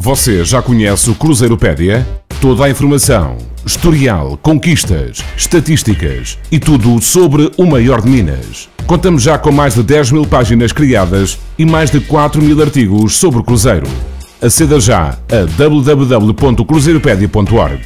Você já conhece o Cruzeiropédia? Toda a informação, historial, conquistas, estatísticas e tudo sobre o maior de Minas. Contamos já com mais de 10 mil páginas criadas e mais de 4 mil artigos sobre o Cruzeiro. Aceda já a www.cruzeiropedia.org.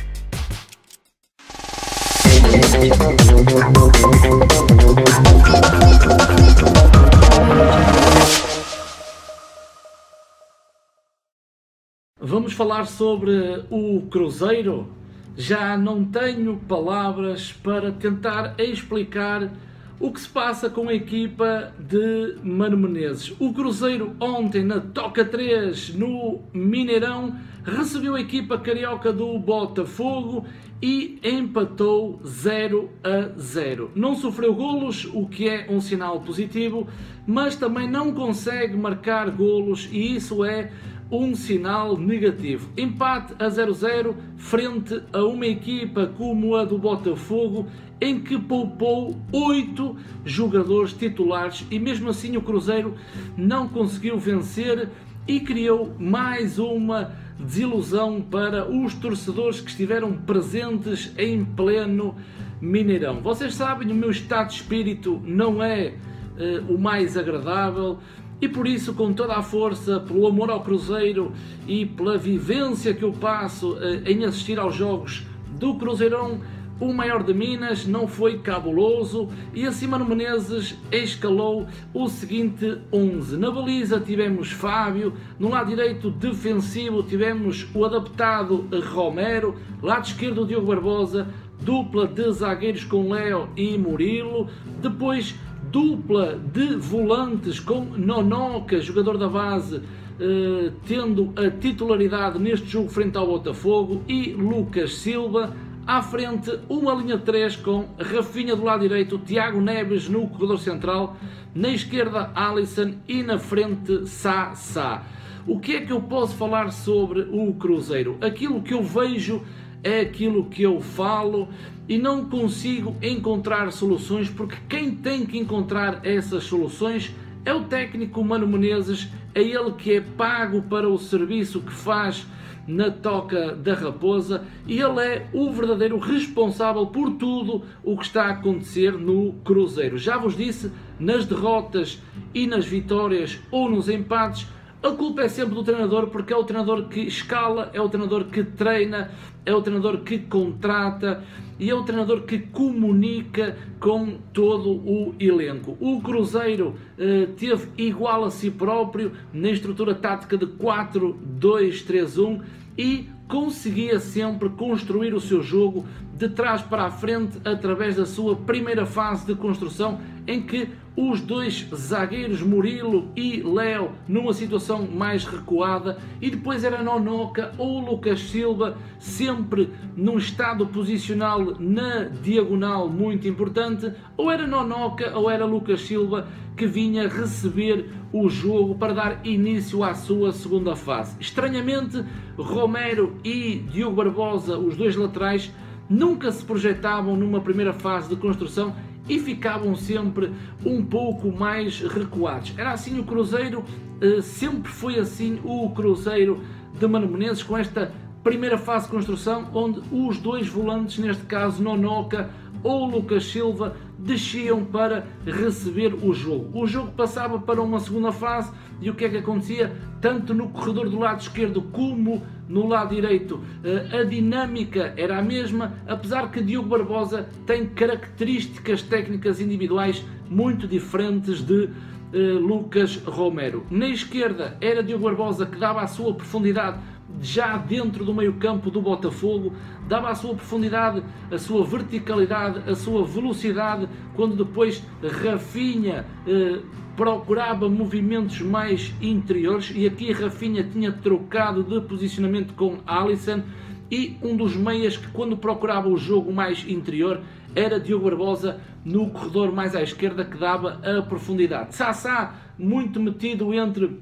Vamos falar sobre o Cruzeiro. Já não tenho palavras para tentar explicar o que se passa com a equipa de Mano Menezes. O Cruzeiro ontem na Toca 3 no Mineirão recebeu a equipa carioca do Botafogo e empatou 0 a 0. Não sofreu golos, o que é um sinal positivo, mas também não consegue marcar golos e isso é um sinal negativo. Empate a 0-0 frente a uma equipa como a do Botafogo, em que poupou oito jogadores titulares e mesmo assim o Cruzeiro não conseguiu vencer e criou mais uma desilusão para os torcedores que estiveram presentes em pleno Mineirão. Vocês sabem, o meu estado de espírito não é uh, o mais agradável. E por isso, com toda a força, pelo amor ao Cruzeiro e pela vivência que eu passo eh, em assistir aos jogos do Cruzeirão, o maior de Minas não foi cabuloso e acima no Menezes escalou o seguinte 11. Na baliza tivemos Fábio, no lado direito defensivo tivemos o adaptado Romero, lado esquerdo Diogo Barbosa, dupla de zagueiros com Léo e Murilo, depois dupla de volantes com Nonoca, jogador da base, eh, tendo a titularidade neste jogo frente ao Botafogo, e Lucas Silva. À frente, uma linha de 3 com Rafinha do lado direito, Tiago Neves no corredor central, na esquerda Alisson e na frente Sá Sá. O que é que eu posso falar sobre o Cruzeiro? Aquilo que eu vejo é aquilo que eu falo e não consigo encontrar soluções porque quem tem que encontrar essas soluções é o técnico Mano Menezes, é ele que é pago para o serviço que faz na toca da raposa e ele é o verdadeiro responsável por tudo o que está a acontecer no Cruzeiro. Já vos disse, nas derrotas e nas vitórias ou nos empates, a culpa é sempre do treinador, porque é o treinador que escala, é o treinador que treina, é o treinador que contrata e é o treinador que comunica com todo o elenco. O Cruzeiro eh, teve igual a si próprio na estrutura tática de 4-2-3-1 e conseguia sempre construir o seu jogo de trás para a frente através da sua primeira fase de construção em que os dois zagueiros Murilo e Léo numa situação mais recuada e depois era Nonoca ou Lucas Silva sempre num estado posicional na diagonal muito importante ou era Nonoca ou era Lucas Silva que vinha receber o jogo para dar início à sua segunda fase. Estranhamente, Romero e Diogo Barbosa, os dois laterais, nunca se projetavam numa primeira fase de construção e ficavam sempre um pouco mais recuados. Era assim o Cruzeiro, eh, sempre foi assim o Cruzeiro de Mano Menezes, com esta primeira fase de construção, onde os dois volantes, neste caso Nonoca ou Lucas Silva, desciam para receber o jogo. O jogo passava para uma segunda fase e o que é que acontecia? Tanto no corredor do lado esquerdo como no lado direito, eh, a dinâmica era a mesma, apesar que Diogo Barbosa tem características técnicas individuais muito diferentes de eh, Lucas Romero. Na esquerda era Diogo Barbosa que dava a sua profundidade já dentro do meio-campo do Botafogo, dava a sua profundidade, a sua verticalidade, a sua velocidade, quando depois Rafinha eh, procurava movimentos mais interiores e aqui Rafinha tinha trocado de posicionamento com Alisson e um dos meias que quando procurava o jogo mais interior era Diogo Barbosa no corredor mais à esquerda que dava a profundidade. Sassá muito metido entre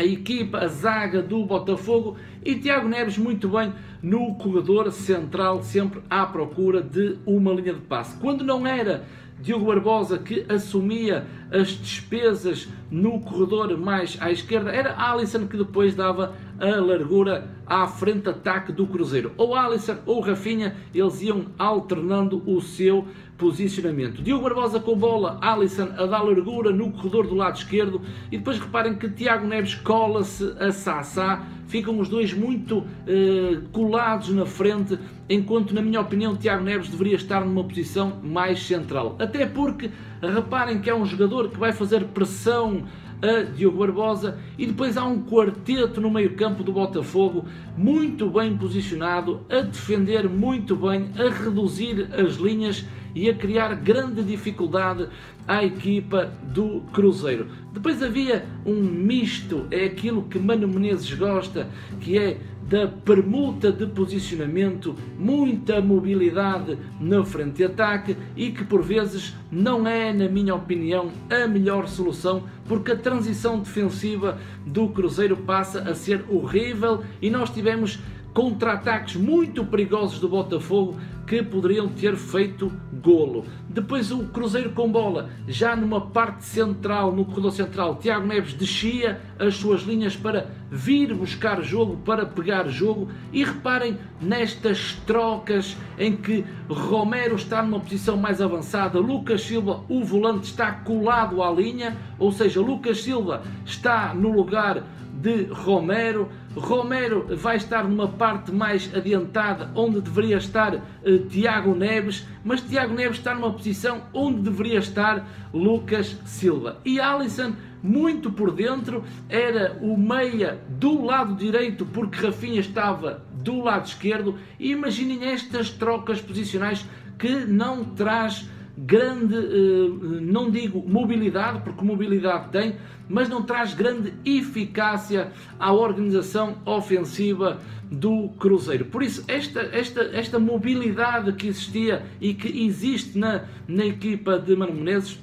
a equipa, a zaga do Botafogo e Tiago Neves muito bem no corredor central, sempre à procura de uma linha de passe. Quando não era Diogo Barbosa que assumia as despesas no corredor mais à esquerda, era Alisson que depois dava a largura à frente ataque do Cruzeiro. Ou Alisson ou Rafinha, eles iam alternando o seu posicionamento. Diogo Barbosa com bola, Alisson a dar largura no corredor do lado esquerdo e depois reparem que Tiago Neves cola-se a Sassá, ficam os dois muito eh, colados na frente, enquanto na minha opinião Tiago Neves deveria estar numa posição mais central. Até porque reparem que é um jogador que vai fazer pressão a Diogo Barbosa e depois há um quarteto no meio-campo do Botafogo muito bem posicionado, a defender muito bem, a reduzir as linhas e a criar grande dificuldade à equipa do Cruzeiro. Depois havia um misto, é aquilo que Mano Menezes gosta, que é da permuta de posicionamento, muita mobilidade na frente de ataque e que por vezes não é, na minha opinião, a melhor solução, porque a transição defensiva do Cruzeiro passa a ser horrível e nós tivemos contra-ataques muito perigosos do Botafogo que poderiam ter feito golo. Depois o Cruzeiro com bola, já numa parte central, no corredor central, Tiago Neves descia as suas linhas para vir buscar jogo, para pegar jogo e reparem nestas trocas em que Romero está numa posição mais avançada, Lucas Silva, o volante, está colado à linha, ou seja, Lucas Silva está no lugar de Romero. Romero vai estar numa parte mais adiantada, onde deveria estar uh, Tiago Neves, mas Tiago Neves está numa posição onde deveria estar Lucas Silva. E Alisson, muito por dentro, era o meia do lado direito, porque Rafinha estava do lado esquerdo. E imaginem estas trocas posicionais que não traz grande, eh, não digo mobilidade, porque mobilidade tem, mas não traz grande eficácia à organização ofensiva do Cruzeiro. Por isso, esta, esta, esta mobilidade que existia e que existe na, na equipa de Mano Menezes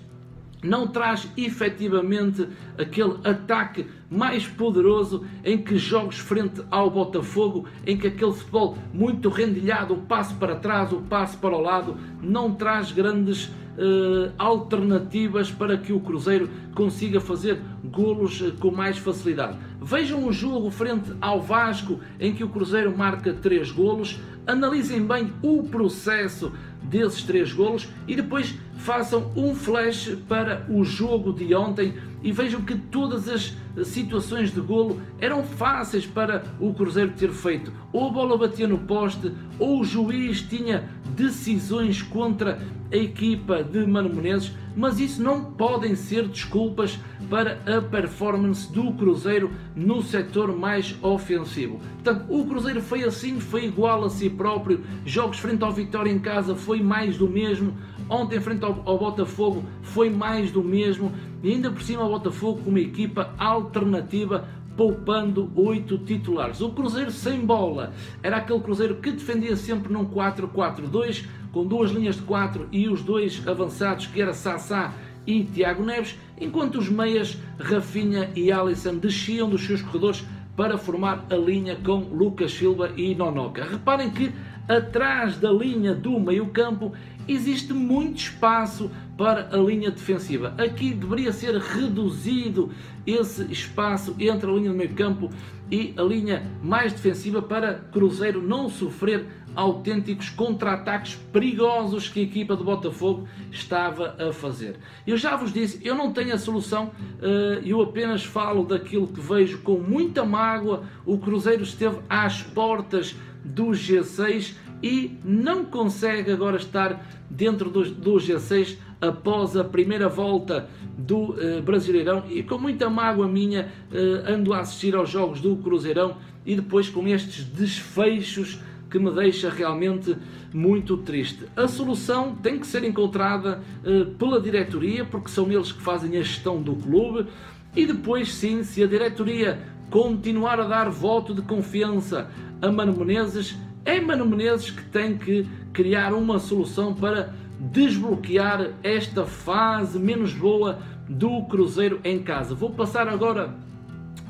não traz efetivamente aquele ataque mais poderoso em que jogos frente ao Botafogo, em que aquele futebol muito rendilhado, o passo para trás, o passo para o lado, não traz grandes Uh, alternativas para que o Cruzeiro consiga fazer golos uh, com mais facilidade. Vejam o jogo frente ao Vasco, em que o Cruzeiro marca 3 golos, analisem bem o processo desses 3 golos e depois façam um flash para o jogo de ontem e vejam que todas as situações de golo eram fáceis para o Cruzeiro ter feito. Ou a bola batia no poste, ou o juiz tinha decisões contra a equipa de Mano Menezes, mas isso não podem ser desculpas para a performance do Cruzeiro no setor mais ofensivo. Portanto, o Cruzeiro foi assim, foi igual a si próprio. Jogos frente ao Vitória em casa foi mais do mesmo. Ontem, frente ao, ao Botafogo, foi mais do mesmo. E ainda por cima, o Botafogo com uma equipa alternativa poupando oito titulares. O Cruzeiro sem bola era aquele Cruzeiro que defendia sempre num 4-4-2, com duas linhas de 4 e os dois avançados, que era Sassá e Tiago Neves, enquanto os meias Rafinha e Alisson desciam dos seus corredores para formar a linha com Lucas Silva e Nonoca. Reparem que atrás da linha do meio-campo existe muito espaço para a linha defensiva. Aqui deveria ser reduzido esse espaço entre a linha do meio-campo e a linha mais defensiva para Cruzeiro não sofrer autênticos contra-ataques perigosos que a equipa do Botafogo estava a fazer. Eu já vos disse, eu não tenho a solução, eh, eu apenas falo daquilo que vejo com muita mágoa. O Cruzeiro esteve às portas do G6 e não consegue agora estar dentro do, do G6 após a primeira volta do uh, Brasileirão e com muita mágoa minha uh, ando a assistir aos jogos do Cruzeirão e depois com estes desfechos que me deixa realmente muito triste. A solução tem que ser encontrada uh, pela diretoria, porque são eles que fazem a gestão do clube, e depois sim, se a diretoria continuar a dar voto de confiança a Mano Menezes, é Mano Menezes que tem que criar uma solução para desbloquear esta fase menos boa do Cruzeiro em casa. Vou passar agora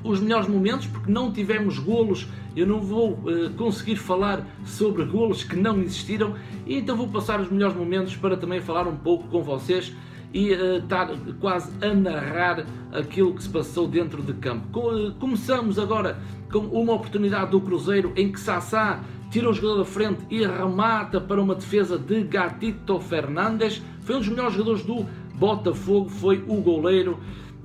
os melhores momentos, porque não tivemos golos, eu não vou uh, conseguir falar sobre golos que não existiram, então vou passar os melhores momentos para também falar um pouco com vocês e uh, estar quase a narrar aquilo que se passou dentro de campo. Uh, começamos agora com uma oportunidade do Cruzeiro em que Sassá tira o jogador da frente e remata para uma defesa de Gatito Fernandes. Foi um dos melhores jogadores do Botafogo, foi o goleiro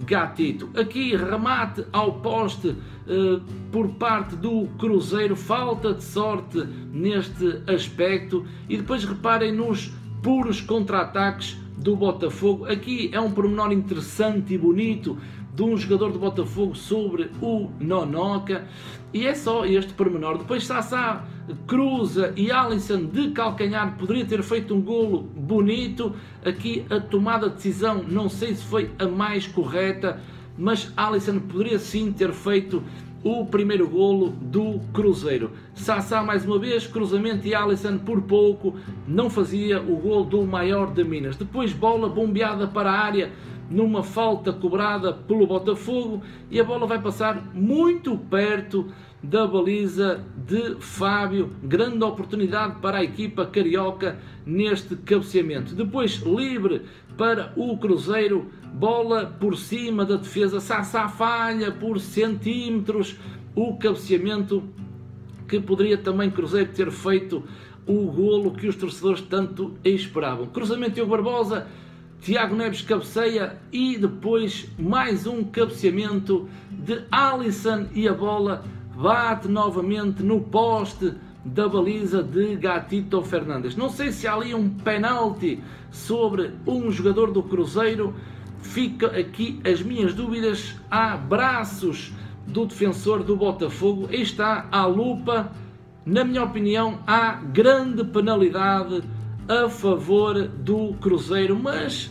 Gatito. Aqui remate ao poste uh, por parte do Cruzeiro, falta de sorte neste aspecto. E depois reparem nos puros contra-ataques do Botafogo. Aqui é um pormenor interessante e bonito de um jogador do Botafogo sobre o Nonoca. E é só este pormenor. Depois Sassá cruza e Alisson de calcanhar poderia ter feito um golo bonito. Aqui a tomada de decisão não sei se foi a mais correta, mas Alisson poderia sim ter feito o primeiro golo do Cruzeiro. Sassá mais uma vez, cruzamento e Alisson por pouco não fazia o golo do maior de Minas. Depois bola bombeada para a área numa falta cobrada pelo Botafogo e a bola vai passar muito perto da baliza de Fábio. Grande oportunidade para a equipa carioca neste cabeceamento. Depois livre para o Cruzeiro, bola por cima da defesa. Sassá falha por centímetros o cabeceamento que poderia também Cruzeiro ter feito o golo que os torcedores tanto esperavam. Cruzamento e o Barbosa Tiago Neves cabeceia e depois mais um cabeceamento de Alisson e a bola bate novamente no poste da baliza de Gatito Fernandes. Não sei se há ali um penalti sobre um jogador do Cruzeiro. Fica aqui as minhas dúvidas. Há braços do defensor do Botafogo. Aí está a lupa. Na minha opinião, há grande penalidade a favor do Cruzeiro, mas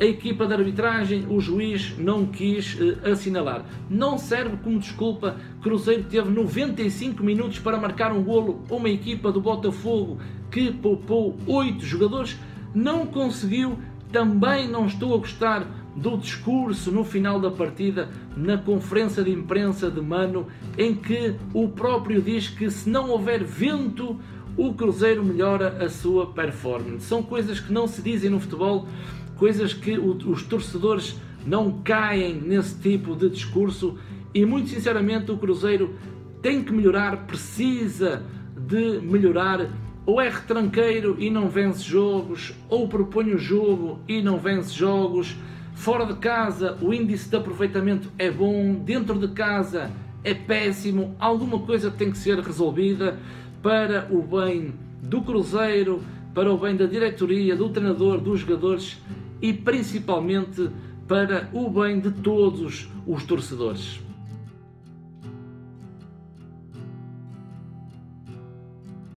a equipa de arbitragem, o juiz não quis uh, assinalar. Não serve como desculpa. Cruzeiro teve 95 minutos para marcar um golo. Uma equipa do Botafogo que poupou 8 jogadores não conseguiu. Também não estou a gostar do discurso no final da partida, na conferência de imprensa de Mano, em que o próprio diz que se não houver vento, o Cruzeiro melhora a sua performance. São coisas que não se dizem no futebol coisas que os torcedores não caem nesse tipo de discurso e muito sinceramente o Cruzeiro tem que melhorar, precisa de melhorar. Ou é retranqueiro e não vence jogos, ou propõe o jogo e não vence jogos. Fora de casa o índice de aproveitamento é bom, dentro de casa é péssimo. Alguma coisa tem que ser resolvida para o bem do Cruzeiro, para o bem da diretoria, do treinador, dos jogadores e principalmente para o bem de todos os torcedores.